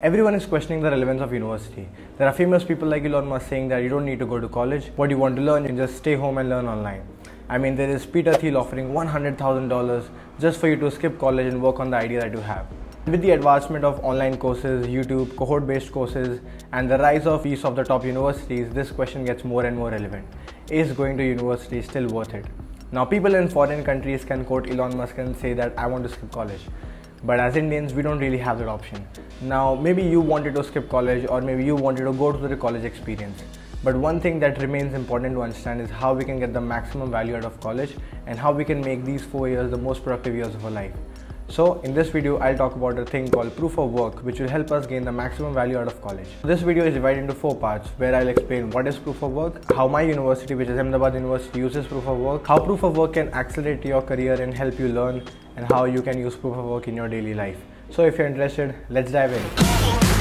Everyone is questioning the relevance of university. There are famous people like Elon Musk saying that you don't need to go to college. What you want to learn, you just stay home and learn online. I mean, there is Peter Thiel offering $100,000 just for you to skip college and work on the idea that you have. With the advancement of online courses, YouTube, cohort based courses, and the rise of fees of the top universities, this question gets more and more relevant. Is going to university still worth it? Now, people in foreign countries can quote Elon Musk and say that I want to skip college but as Indians, we don't really have that option. Now, maybe you wanted to skip college, or maybe you wanted to go to the college experience. But one thing that remains important to understand is how we can get the maximum value out of college and how we can make these four years the most productive years of our life. So in this video, I'll talk about a thing called proof of work, which will help us gain the maximum value out of college. This video is divided into four parts, where I'll explain what is proof of work, how my university, which is Ahmedabad University, uses proof of work, how proof of work can accelerate your career and help you learn, and how you can use proof of work in your daily life. So if you're interested, let's dive in.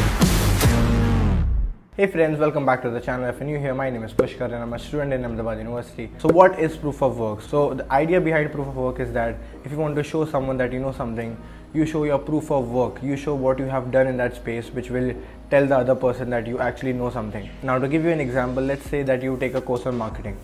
Hey friends, welcome back to the channel. If you're new here, my name is Pushkar and I'm a student in Ahmedabad University. So what is proof of work? So the idea behind proof of work is that if you want to show someone that you know something, you show your proof of work. You show what you have done in that space which will tell the other person that you actually know something. Now to give you an example, let's say that you take a course on marketing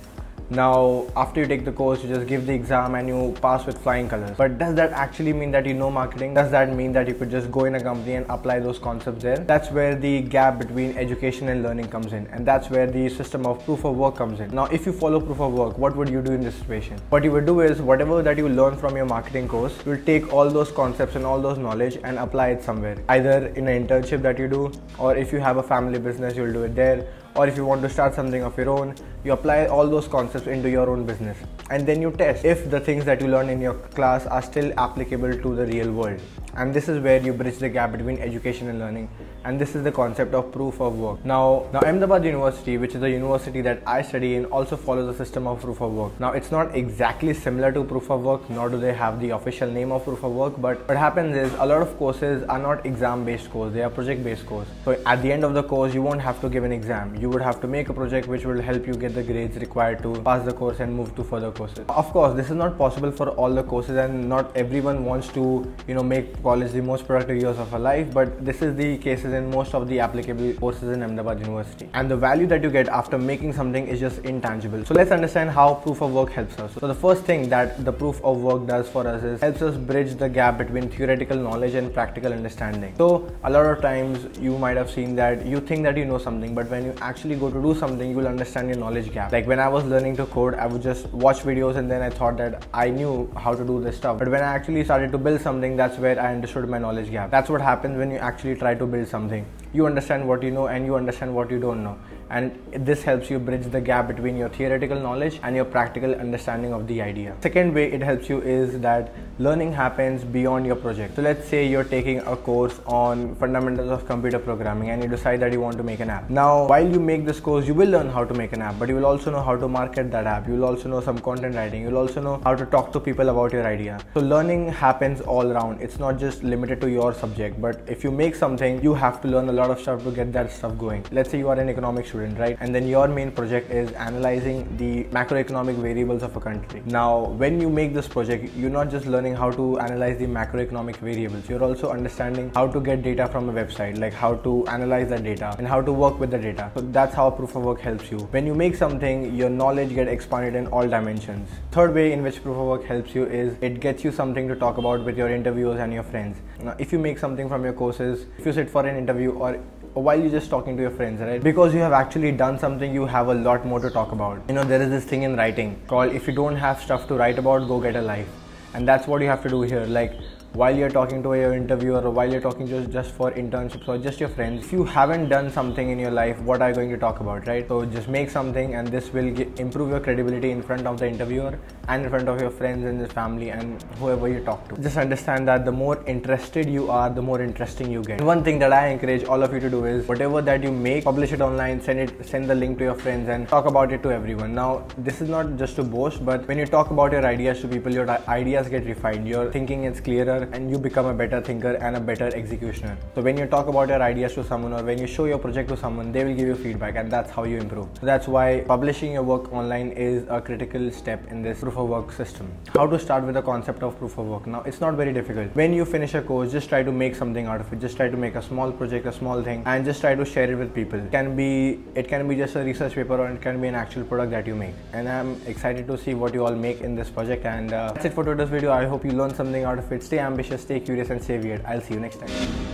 now after you take the course you just give the exam and you pass with flying colors. But does that actually mean that you know marketing? Does that mean that you could just go in a company and apply those concepts there? That's where the gap between education and learning comes in. And that's where the system of proof of work comes in. Now if you follow proof of work what would you do in this situation? What you would do is whatever that you learn from your marketing course you'll take all those concepts and all those knowledge and apply it somewhere. Either in an internship that you do or if you have a family business you'll do it there or if you want to start something of your own you apply all those concepts into your own business. And then you test if the things that you learn in your class are still applicable to the real world. And this is where you bridge the gap between education and learning. And this is the concept of proof of work. Now now ahmedabad university which is the university that i study in also follows the system of proof of work. Now it's not exactly similar to proof of work nor do they have the official name of proof of work but what happens is a lot of courses are not exam based course. They are project based course. So at the end of the course you won't have to give an exam you would have to make a project which will help you get the grades required to pass the course and move to further courses. Of course this is not possible for all the courses and not everyone wants to you know make college the most productive years of our life but this is the cases in most of the applicable courses in Ahmedabad University. And the value that you get after making something is just intangible. So let's understand how proof of work helps us. So the first thing that the proof of work does for us is helps us bridge the gap between theoretical knowledge and practical understanding. So a lot of times you might have seen that you think that you know something but when you actually go to do something you will understand your knowledge gap like when I was learning to code I would just watch videos and then I thought that I knew how to do this stuff but when I actually started to build something that's where I understood my knowledge gap. That's what happens when you actually try to build something. You understand what you know and you understand what you don't know and this helps you bridge the gap between your theoretical knowledge and your practical understanding of the idea. Second way it helps you is that learning happens beyond your project. So let's say you're taking a course on fundamentals of computer programming and you decide that you want to make an app. Now while you make this course you will learn how to make an app but you will also know how to market that app. You will also know some content writing. You'll also know how to talk to people about your idea. So learning happens all around. It's not just limited to your subject but if you make something you have to learn a lot of stuff to get that stuff going. Let's say you are an economics student student, right? And then your main project is analyzing the macroeconomic variables of a country. Now, when you make this project, you're not just learning how to analyze the macroeconomic variables, you're also understanding how to get data from a website, like how to analyze that data and how to work with the data. So that's how proof of work helps you. When you make something, your knowledge get expanded in all dimensions. Third way in which proof of work helps you is it gets you something to talk about with your interviewers and your friends. Now, if you make something from your courses, if you sit for an interview or while you're just talking to your friends, right? Because you have actually done something, you have a lot more to talk about. You know, there is this thing in writing called if you don't have stuff to write about, go get a life. And that's what you have to do here. Like, while you're talking to your interviewer or while you're talking just, just for internships or just your friends if you haven't done something in your life what are you going to talk about right? So just make something and this will get, improve your credibility in front of the interviewer and in front of your friends and your family and whoever you talk to. Just understand that the more interested you are the more interesting you get. One thing that i encourage all of you to do is whatever that you make publish it online send it send the link to your friends and talk about it to everyone. Now this is not just to boast but when you talk about your ideas to people your ideas get refined. Your thinking is clearer and you become a better thinker and a better executioner. So when you talk about your ideas to someone or when you show your project to someone, they will give you feedback and that's how you improve. So that's why publishing your work online is a critical step in this proof of work system. How to start with the concept of proof of work. Now it's not very difficult. When you finish a course, just try to make something out of it. Just try to make a small project, a small thing and just try to share it with people. It can be it can be just a research paper or it can be an actual product that you make. And I'm excited to see what you all make in this project and uh, that's it for today's video. I hope you learned something out of it. Stay ambitious, stay curious and stay weird. I'll see you next time.